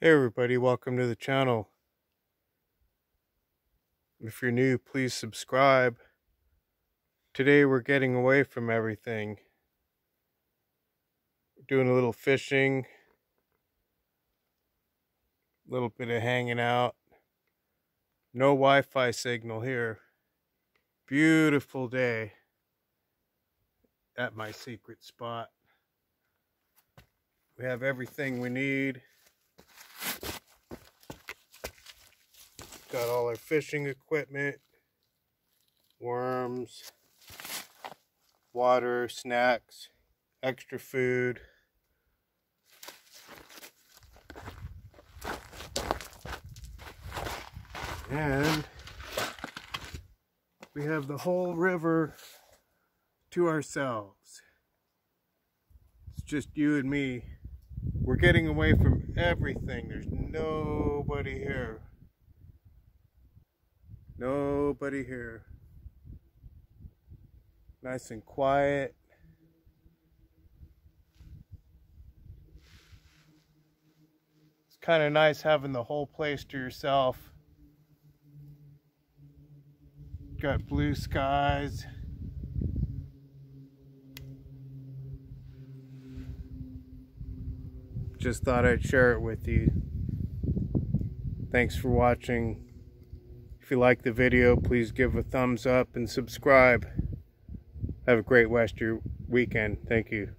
Hey everybody, welcome to the channel. If you're new, please subscribe. Today we're getting away from everything. doing a little fishing. A little bit of hanging out. No Wi-Fi signal here. Beautiful day at my secret spot. We have everything we need. Got all our fishing equipment, worms, water, snacks, extra food. And we have the whole river to ourselves. It's just you and me. We're getting away from everything. There's nobody here. Nobody here. Nice and quiet. It's kind of nice having the whole place to yourself. Got blue skies. Just thought I'd share it with you. Thanks for watching. If you like the video, please give a thumbs up and subscribe. Have a great Wester weekend. Thank you.